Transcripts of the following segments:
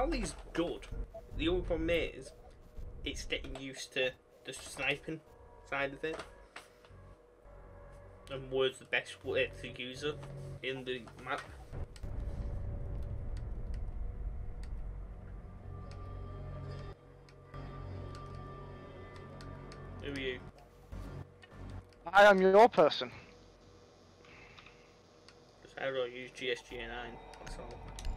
Charlie's good. The only problem is, it's getting used to the sniping side of it. And where's the best way to use it in the map. Who are you? I am your person. Just how do I use GSG9, That's all.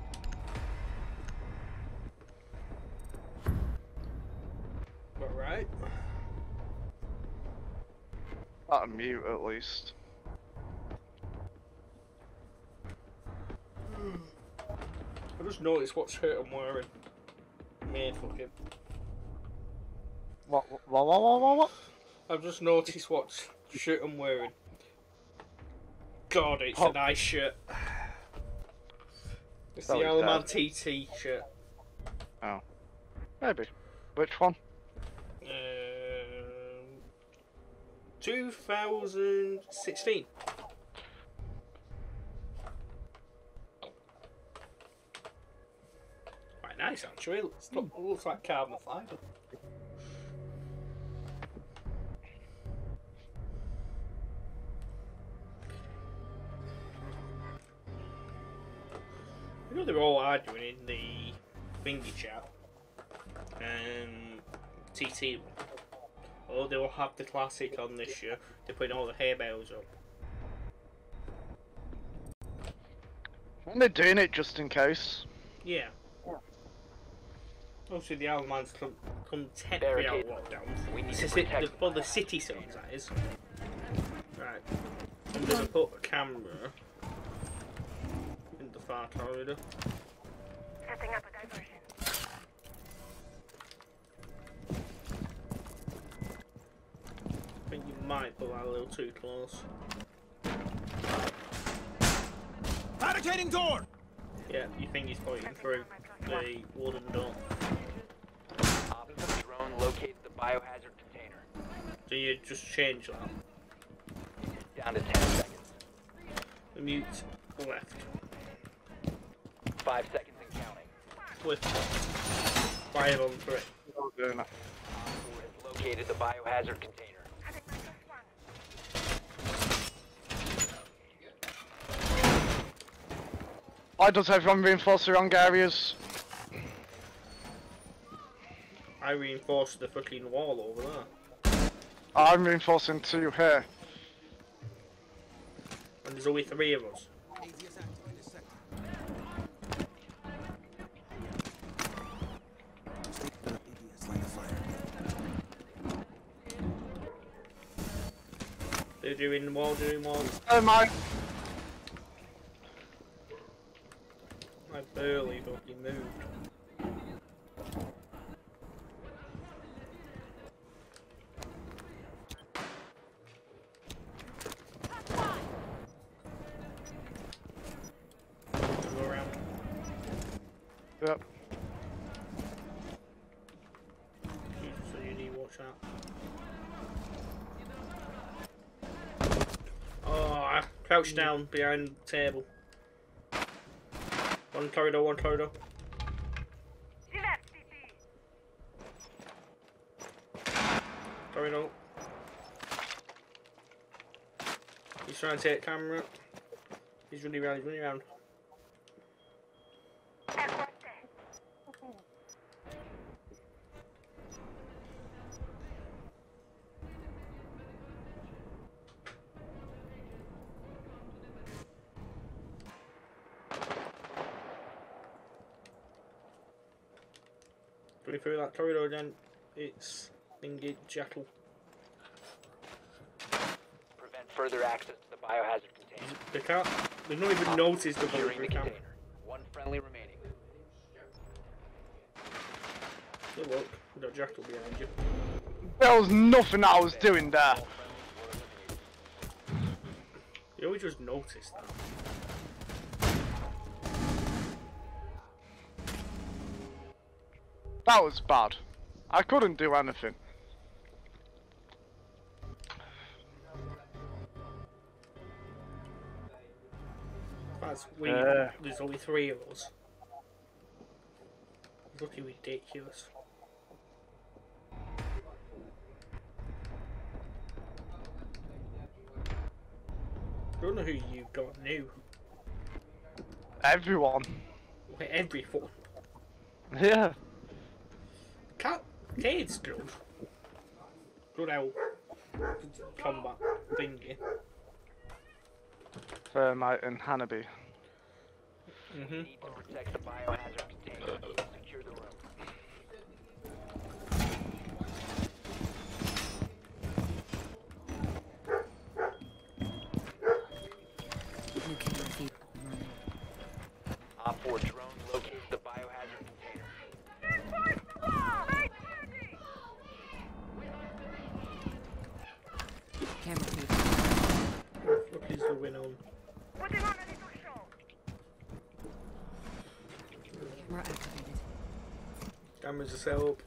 But right. At a mute at least. I just noticed what shirt I'm wearing. Man, fucking. What? What? What? What? What? what? I've just noticed what shirt I'm wearing. God, it's Oh. a nice shirt. It's the Sorry, Isle of Man Dad. TT shirt. Oh. Maybe. Which one? Um, 2016. Quite nice actually. Looks, look, looks like carbon fibre. You know they're all arguing in the thingy chat. Um, TT. Oh, they will have the classic on this year. They're putting all the hair bells up. And they're doing it just in case. Yeah. Obviously, the Allemans come, come technically out of lockdown. We need to a cit- protect the, for the city zones, that is. Right. I'm gonna put a camera in the far corridor. Setting up might put that a little too close. Barricading door! Yeah, you think he's pointing through the wooden door. Op drone located the biohazard container. So you just change that. Down to 10 seconds. The mute left. 5 seconds and counting. Flip. Fire on three. They're doing it. Op 4 has located the biohazard container. Having my first one. Why does everyone reinforce the wrong areas? I reinforced the fucking wall over there. I'm reinforcing two here. And there's only three of us. They're doing wall, doing wall. Oh my! I barely fucking moved. Yep. So you need watch out. Oh, I crouched down behind the table. One corridor, one corridor. Corridor. He's trying to take camera. He's running around, he's running around. Going through that corridor again. It's thingy jackal. Further access to the biohazard container. They can't. They've not even noticed the Securing the container. One friendly remaining. Hey, look, we've got jackal behind you. There was nothing I was doing there. All friendlies. You always just noticed that. That was bad. I couldn't do anything. That's we. Uh. There's only three of us. Looking ridiculous. don't know who you've got new. Everyone. Wait, everyone. Yeah. Cat Cade's good. Good out combat thingy. Thermite and Hibana. Mm-hmm. Need to protect the biohazard container. Secure the room. New camera feed running. Op 4 drone located the biohazard container. Camera feed. What is the win on? Putting on a little show. Camera activated. Cameras are set up.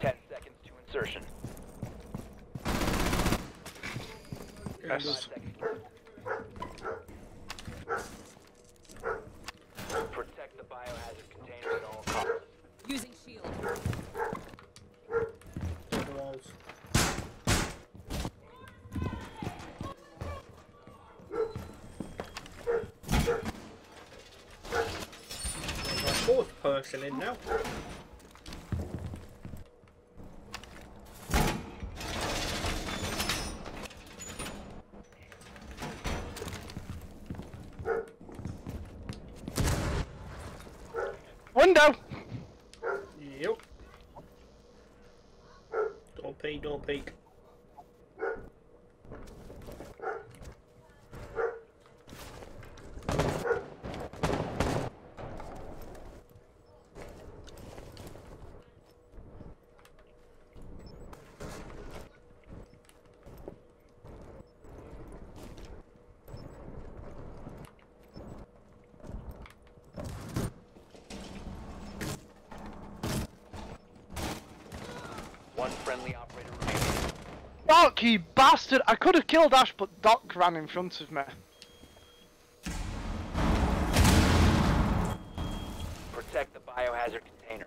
10 seconds to insertion. Yes. Protect the biohazard container at all costs. Using shield. walls. Fourth person in now. Window! Yep. Don't peek. One friendly operator. Doc, you bastard! I could have killed Ash, but Doc ran in front of me. Protect the biohazard container.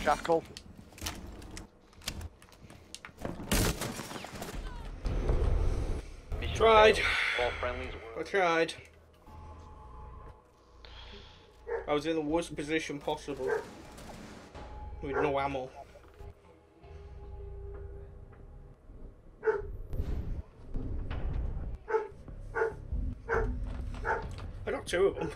Jackal. I tried. failed. All friendlies I tried. I was in the worst position possible. With no ammo. I got two of them.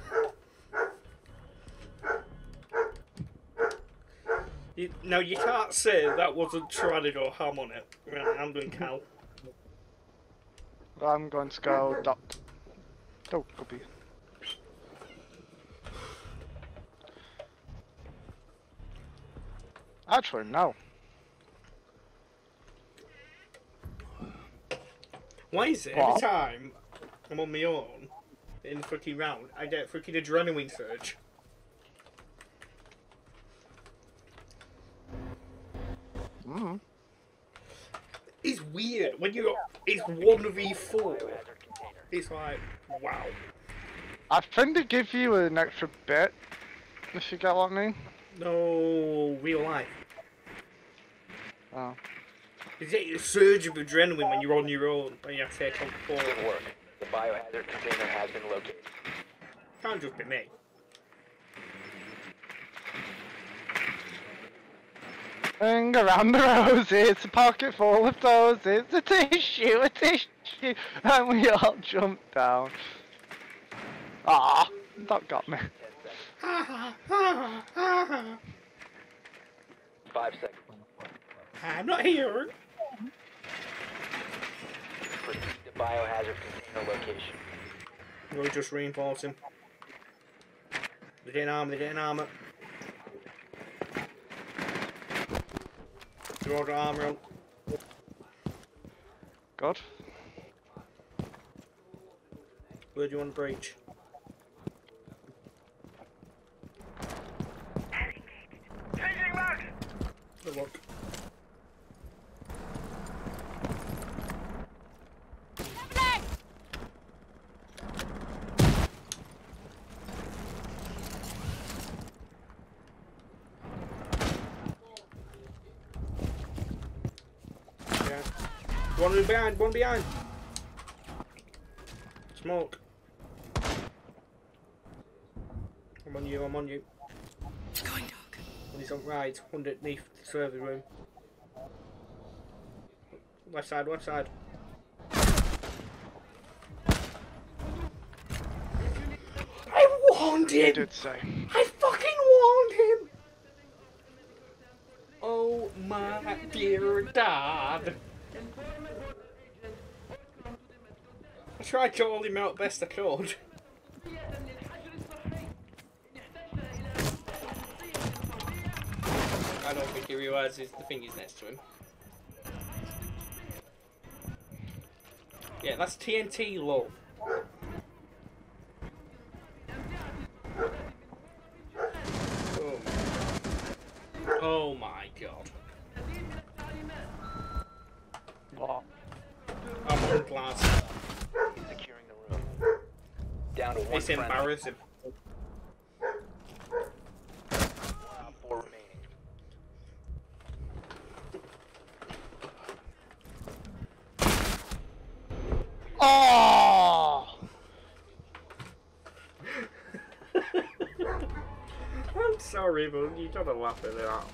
You, now you can't say that wasn't Trinid or Ham on it. Right, I'm doing Cal. I'm going to go Doc. Oh, copy. Actually, no. Why is it What? every time I'm on my own in the fucking round, I get fucking adrenaline surge? Mm. It's weird when you're. It's one v four. It's like wow. I think they give you an extra bit, if you get what I mean. No real life. Oh. Is get a surge of adrenaline when you're on your own when you have to take on four. Good work. The biohazard container has been located. Can't just be me. Ring around the roses, a pocket full of roses, a tissue, a tissue, and we all jump down. Ah, that got me. 10 seconds. I'm not here. Proceed to biohazard container location. We're just reinforcing. They didn't arm, they didn't arm it. Throw the armor on. God. Where do you want to breach? Good luck. Yeah. One behind, one behind. Smoke. I'm on you, I'm on you. It's Going dog. And he's on right, underneath the server room. Left side, left side. I warned You him! did say. I fucking warned him! Oh my dear dad. I tried to hold him out best I could. I don't think he realises the thing is next to him. Yeah, that's TNT love. Oh. oh my god. What? I'm on glass. Securing the room. Down to one It's embarrassing. Four remaining. Oh! I'm sorry, but you gotta laugh at that.